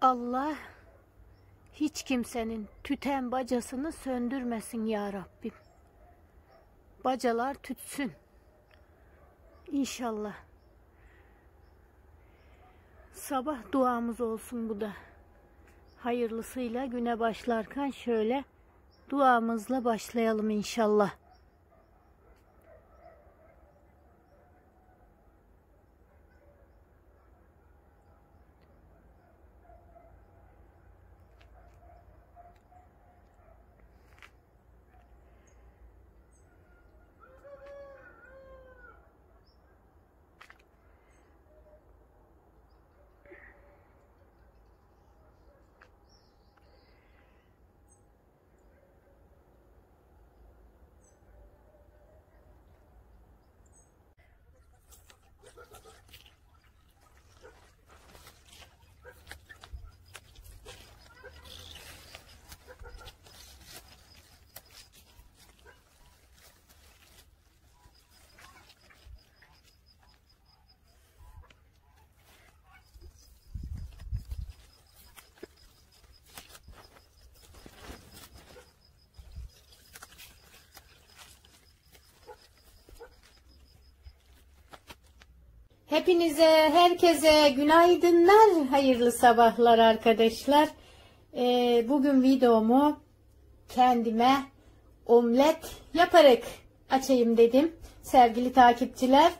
Allah hiç kimsenin tüten bacasını söndürmesin ya Rabbim. Bacalar tütsün. İnşallah. Sabah duamız olsun bu da. Hayırlısıyla güne başlarken şöyle duamızla başlayalım inşallah. Hepinize, herkese günaydınlar, hayırlı sabahlar arkadaşlar. Ee, bugün videomu kendime omlet yaparak açayım dedim. Sevgili takipçiler,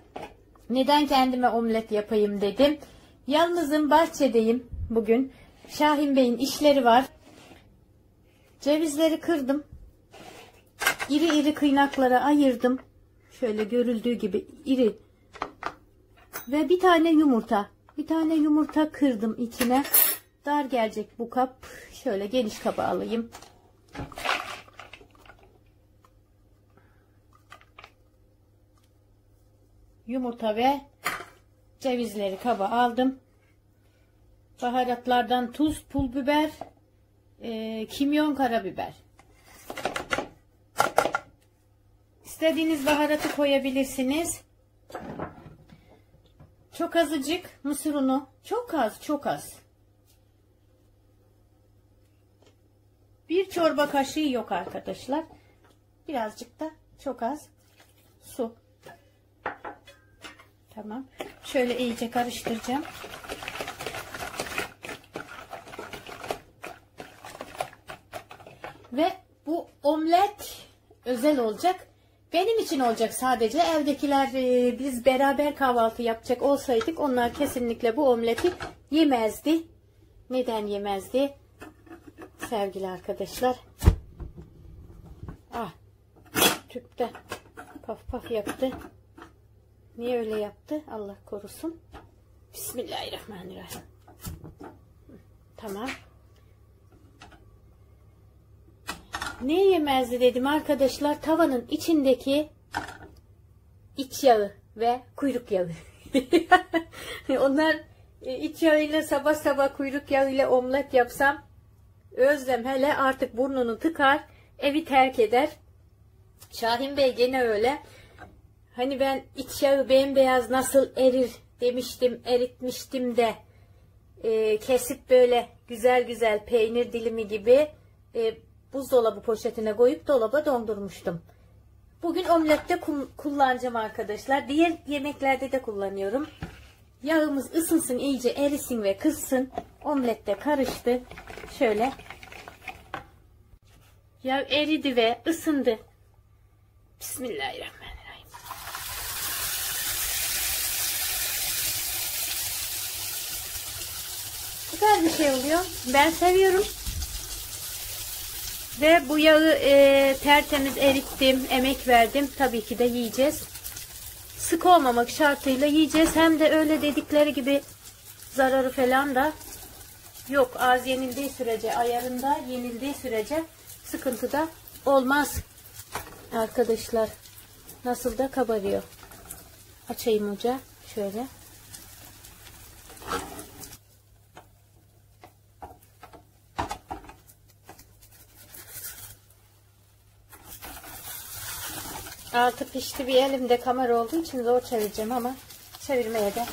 neden kendime omlet yapayım dedim. Yalnızım bahçedeyim bugün. Şahin Bey'in işleri var. Cevizleri kırdım. İri iri kıynaklara ayırdım. Şöyle görüldüğü gibi iri ve bir tane yumurta. Bir tane yumurta kırdım içine. Dar gelecek bu kap. Şöyle geniş kaba alayım. Yumurta ve cevizleri kaba aldım. Baharatlardan tuz, pul biber, e, kimyon, karabiber. İstediğiniz baharatı koyabilirsiniz. Çok azıcık mısır unu. Çok az, çok az. Bir çorba kaşığı yok arkadaşlar. Birazcık da çok az su. Tamam. Şöyle iyice karıştıracağım. Ve bu omlet özel olacak. Benim için olacak sadece. Evdekiler e, biz beraber kahvaltı yapacak olsaydık onlar kesinlikle bu omleti yemezdi. Neden yemezdi? Sevgili arkadaşlar. Ah. Tüpte paf paf yaptı. Niye öyle yaptı? Allah korusun. Bismillahirrahmanirrahim. Tamam. Ne yemezdi dedim arkadaşlar. Tavanın içindeki iç yağı ve kuyruk yağı. Onlar e, iç yağıyla sabah sabah kuyruk yağıyla omlet yapsam Özlem hele artık burnunu tıkar, evi terk eder. Şahin Bey gene öyle. Hani ben iç yağı bembeyaz nasıl erir demiştim, eritmiştim de e, kesip böyle güzel güzel peynir dilimi gibi e, buzdolabı poşetine koyup dolaba dondurmuştum. Bugün omlette kullanacağım arkadaşlar. Diğer yemeklerde de kullanıyorum. Yağımız ısınsın iyice erisin ve kızsın. Omlette karıştı. Şöyle. Yağ eridi ve ısındı. Bismillahirrahmanirrahim. Güzel bir şey oluyor. Ben seviyorum. Ve bu yağı e, tertemiz erittim, emek verdim. Tabii ki de yiyeceğiz. Sık olmamak şartıyla yiyeceğiz. Hem de öyle dedikleri gibi zararı falan da yok. Az yenildiği sürece, ayarında yenildiği sürece sıkıntı da olmaz. Arkadaşlar nasıl da kabarıyor. Açayım ocağı. Şöyle. Altı pişti bir elimde kamera olduğu için zor çevireceğim ama çevirmeye de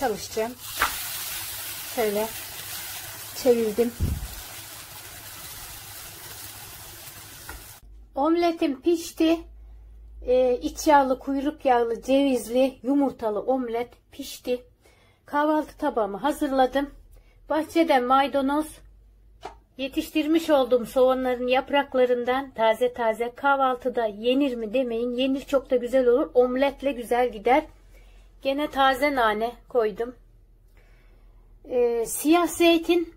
çalışacağım. Şöyle çevirdim. Omletim pişti. Ee, iç yağlı, kuyruk yağlı, cevizli, yumurtalı omlet pişti. Kahvaltı tabağımı hazırladım. Bahçeden maydanoz, yetiştirmiş olduğum soğanların yapraklarından taze taze kahvaltıda yenir mi demeyin. Yenir çok da güzel olur. Omletle güzel gider. Gene taze nane koydum. Ee, siyah zeytin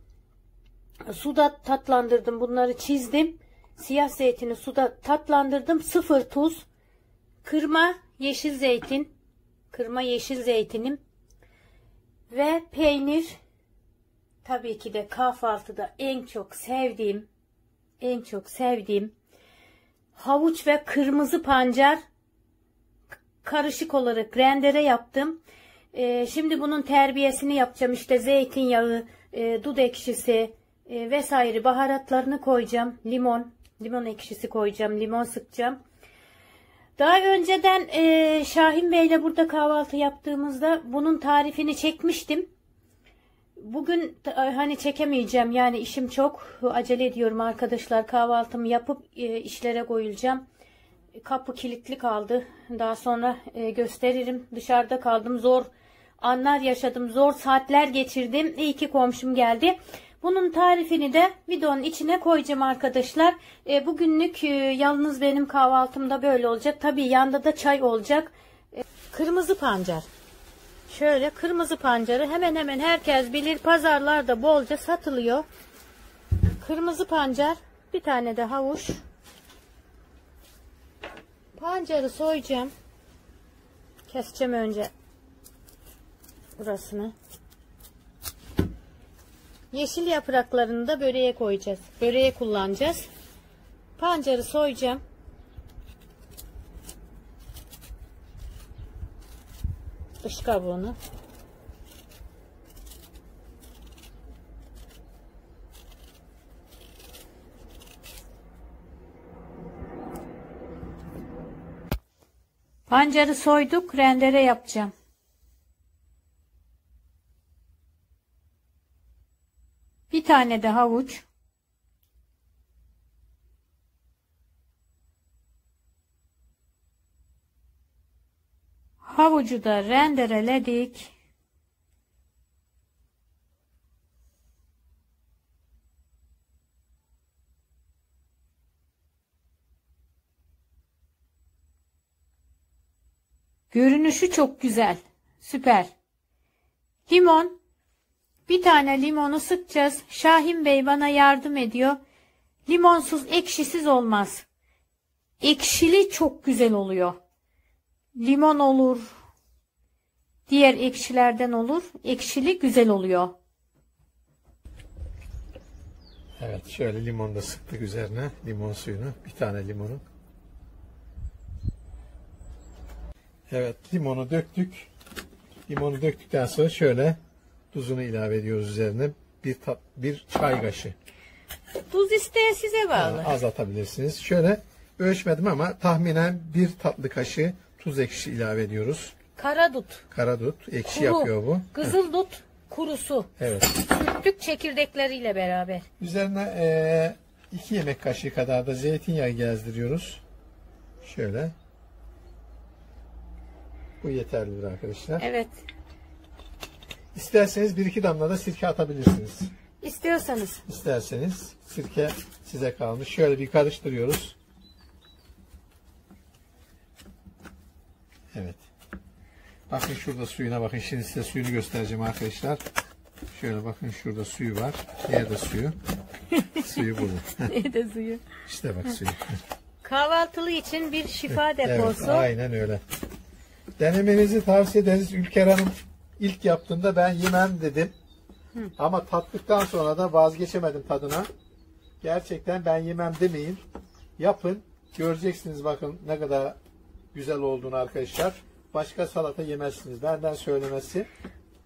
suda tatlandırdım. Bunları çizdim. Siyah zeytini suda tatlandırdım. Sıfır tuz. Kırma yeşil zeytin. Kırma yeşil zeytinim. Ve peynir. Tabii ki de kahvaltıda en çok sevdiğim en çok sevdiğim havuç ve kırmızı pancar karışık olarak rendere yaptım. Ee, şimdi bunun terbiyesini yapacağım. İşte zeytinyağı, e, dud ekşisi e, vesaire baharatlarını koyacağım. Limon, limon ekşisi koyacağım. Limon sıkacağım. Daha önceden e, Şahin Bey'le burada kahvaltı yaptığımızda bunun tarifini çekmiştim. Bugün e, hani çekemeyeceğim yani işim çok acele ediyorum arkadaşlar kahvaltımı yapıp e, işlere koyulacağım. Kapı kilitli kaldı. Daha sonra e, gösteririm. Dışarıda kaldım. Zor anlar yaşadım. Zor saatler geçirdim. İyi ki komşum geldi. Bunun tarifini de videonun içine koyacağım arkadaşlar. E, bugünlük e, yalnız benim kahvaltımda böyle olacak. Tabii yanda da çay olacak. E, kırmızı pancar. Şöyle kırmızı pancarı hemen hemen herkes bilir. Pazarlarda bolca satılıyor. Kırmızı pancar. Bir tane de havuç. Pancarı soyacağım. Keseceğim önce burasını. Yeşil yapraklarını da böreğe koyacağız. Böreğe kullanacağız. Pancarı soyacağım. Dış kabuğunu. Pancarı soyduk, rendere yapacağım. Bir tane de havuç. Havucu da rendereledik. Görünüşü çok güzel. Süper. Limon. Bir tane limonu sıkacağız. Şahin Bey bana yardım ediyor. Limonsuz ekşisiz olmaz. Ekşili çok güzel oluyor. Limon olur. Diğer ekşilerden olur. Ekşili güzel oluyor. Evet şöyle limonu da sıktık üzerine. Limon suyunu. Bir tane limonu. Evet limonu döktük. Limonu döktükten sonra şöyle tuzunu ilave ediyoruz üzerine. Bir, tat, bir çay kaşığı. Tuz isteğe size bağlı. Az atabilirsiniz. Şöyle ölçmedim ama tahminen bir tatlı kaşığı tuz ekşi ilave ediyoruz. Karadut, Karadut ekşi kuru, yapıyor bu. kızıl dut, kurusu. Evet. Sürttük çekirdekleriyle beraber. Üzerine eee, iki yemek kaşığı kadar da zeytinyağı gezdiriyoruz. Şöyle. Bu yeterlidir arkadaşlar. Evet. İsterseniz bir iki damla da sirke atabilirsiniz. İstiyorsanız. İsterseniz sirke size kalmış. Şöyle bir karıştırıyoruz. Evet. Bakın şurada suyuna bakın. Şimdi size suyunu göstereceğim arkadaşlar. Şöyle bakın şurada suyu var. Nerede suyu? suyu burada. Neydi suyu? işte bak suyu. Kahvaltılı için bir şifa deposu. Evet, aynen öyle. Denemenizi tavsiye ederiz. Ülker Hanım ilk yaptığında ben yemem dedim. Ama tattıktan sonra da vazgeçemedim tadına. Gerçekten ben yemem demeyin. Yapın. Göreceksiniz bakın ne kadar güzel olduğunu arkadaşlar. Başka salata yemezsiniz. Benden söylemesi.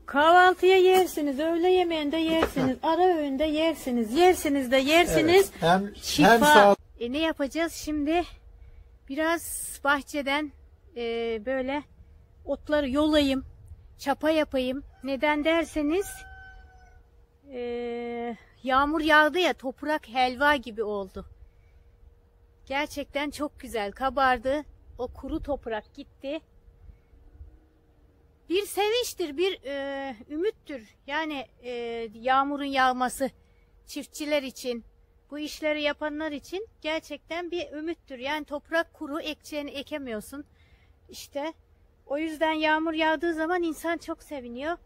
Kahvaltıya yersiniz, öğle yemeğinde yersiniz, ara öğünde yersiniz, yersiniz de yersiniz. Evet. Hem, Şifa. hem sağ E ne yapacağız şimdi? Biraz bahçeden e, böyle otları yolayım, çapa yapayım. Neden derseniz Ee, yağmur yağdı ya toprak helva gibi oldu. Gerçekten çok güzel kabardı. O kuru toprak gitti. Bir sevinçtir, bir e, ümittür. Yani e, yağmurun yağması çiftçiler için, bu işleri yapanlar için gerçekten bir ümittür. Yani toprak kuru, ekeceğini ekemiyorsun. İşte o yüzden yağmur yağdığı zaman insan çok seviniyor.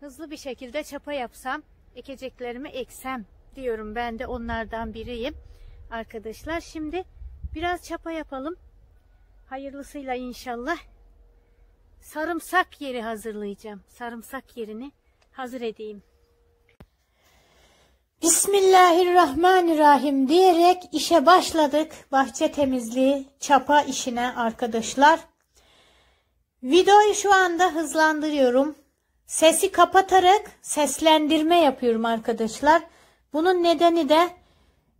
Hızlı bir şekilde çapa yapsam, ekeceklerimi eksem diyorum. Ben de onlardan biriyim. Arkadaşlar şimdi biraz çapa yapalım. Hayırlısıyla inşallah. Sarımsak yeri hazırlayacağım. Sarımsak yerini hazır edeyim. Bismillahirrahmanirrahim diyerek işe başladık. Bahçe temizliği, çapa işine arkadaşlar. Videoyu şu anda hızlandırıyorum. Sesi kapatarak seslendirme yapıyorum arkadaşlar. Bunun nedeni de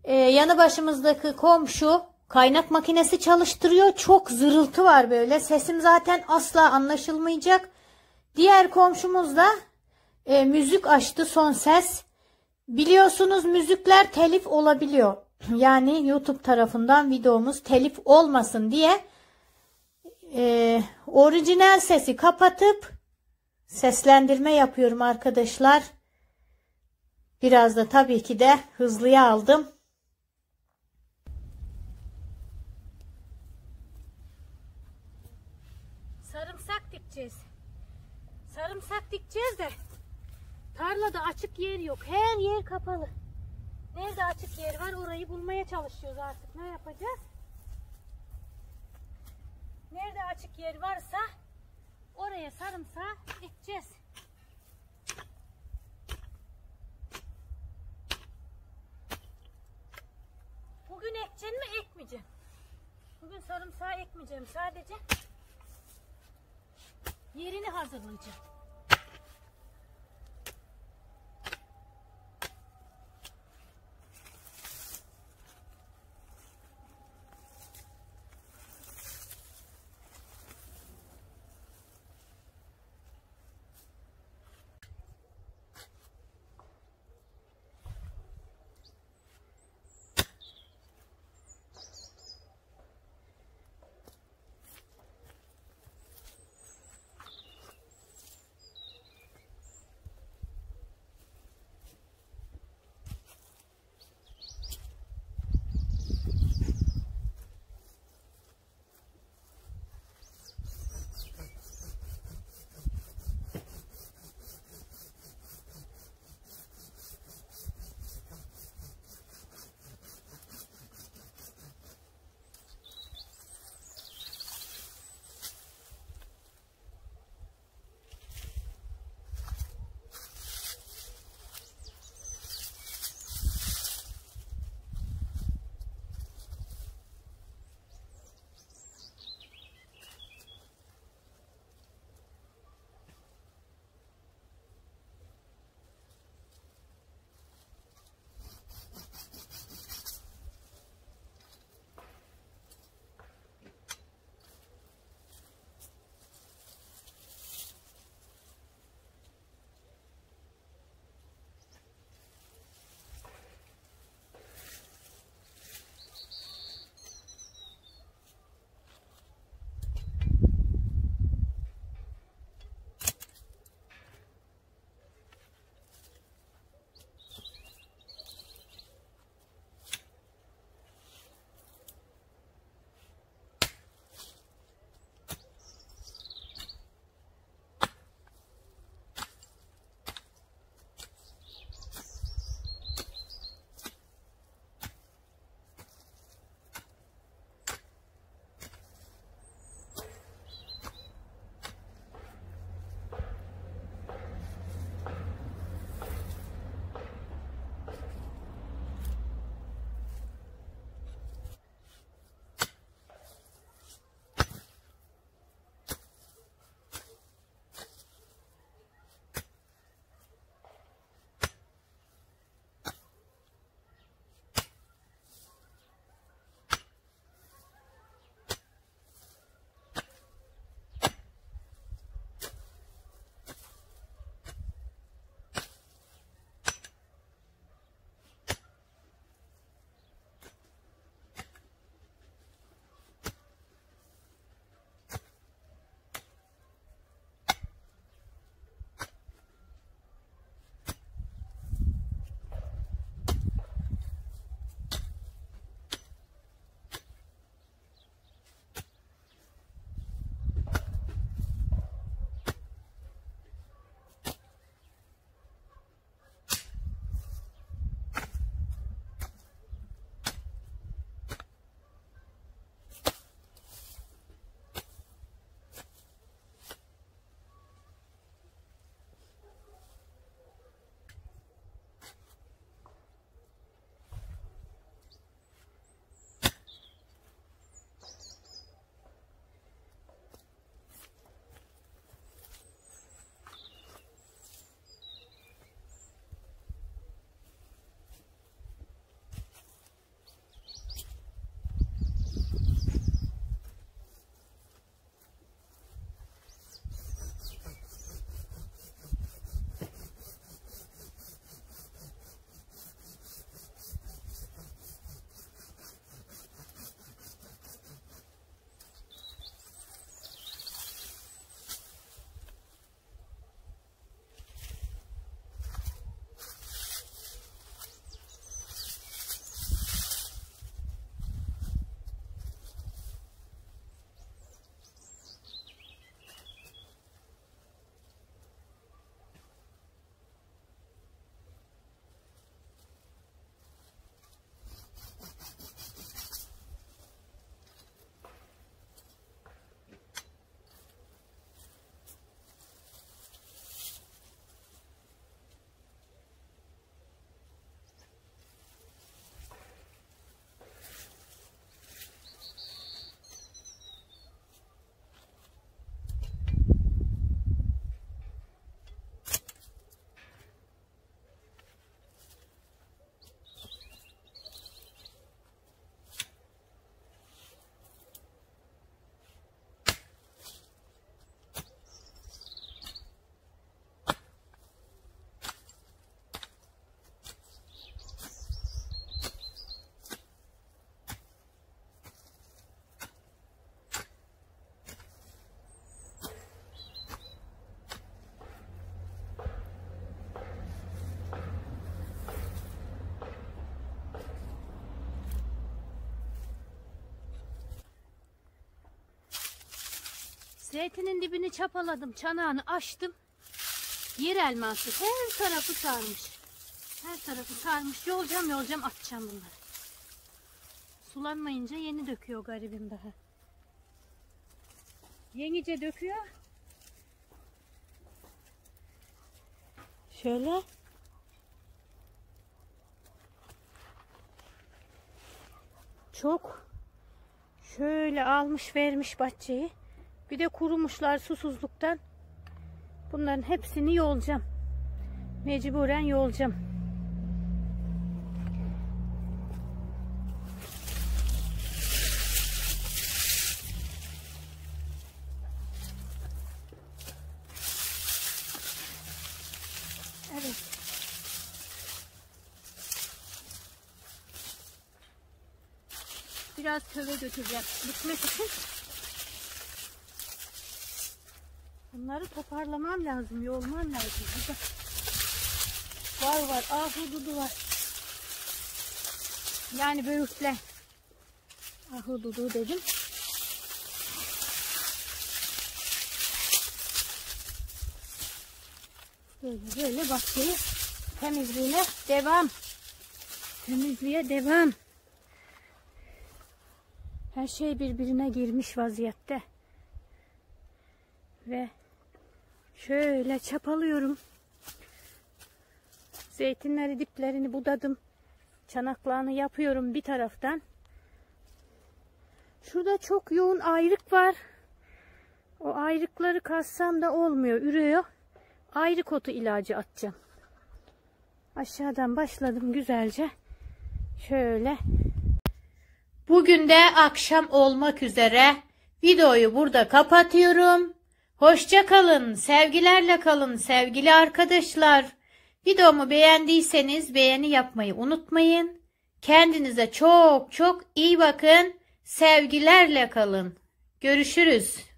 e, yanı başımızdaki komşu kaynak makinesi çalıştırıyor. Çok zırıltı var böyle. Sesim zaten asla anlaşılmayacak. Diğer komşumuz da e, müzik açtı son ses. Biliyorsunuz müzikler telif olabiliyor. Yani YouTube tarafından videomuz telif olmasın diye e, orijinal sesi kapatıp seslendirme yapıyorum arkadaşlar. Biraz da tabii ki de hızlıya aldım. Sarımsak dikeceğiz de tarlada açık yer yok. Her yer kapalı. Nerede açık yer var orayı bulmaya çalışıyoruz artık. Ne yapacağız? Nerede açık yer varsa oraya sarımsağı ekeceğiz. Bugün ekeceğim mi ekmeyeceğim. Bugün sarımsağı ekmeyeceğim sadece. Yerini hazırlayacağım. Zeytinin dibini çapaladım. Çanağını açtım. Yer elması. Her tarafı sarmış. Her tarafı sarmış. Yolacağım yolacağım atacağım bunları. Sulanmayınca yeni döküyor garibim daha. Yenice döküyor. Şöyle. Çok şöyle almış vermiş bahçeyi. Bir de kurumuşlar susuzluktan. Bunların hepsini yolacağım. Mecburen yolacağım. Evet. Biraz köve götüreceğim. Bitmek için. Bunları toparlamam lazım. Yolmam lazım. Burada var var. Ahududu var. Yani böğürtlen. Ahududu dedim. Böyle böyle bahçeyi temizliğine devam. Temizliğe devam. Her şey birbirine girmiş vaziyette. Ve şöyle çapalıyorum. Zeytinleri diplerini budadım. Çanaklarını yapıyorum bir taraftan. Şurada çok yoğun ayrık var. O ayrıkları kassam da olmuyor. Ürüyor. Ayrık otu ilacı atacağım. Aşağıdan başladım güzelce. Şöyle. Bugün de akşam olmak üzere. Videoyu burada kapatıyorum. Hoşça kalın, sevgilerle kalın sevgili arkadaşlar. Videomu beğendiyseniz beğeni yapmayı unutmayın. Kendinize çok çok iyi bakın. Sevgilerle kalın. Görüşürüz.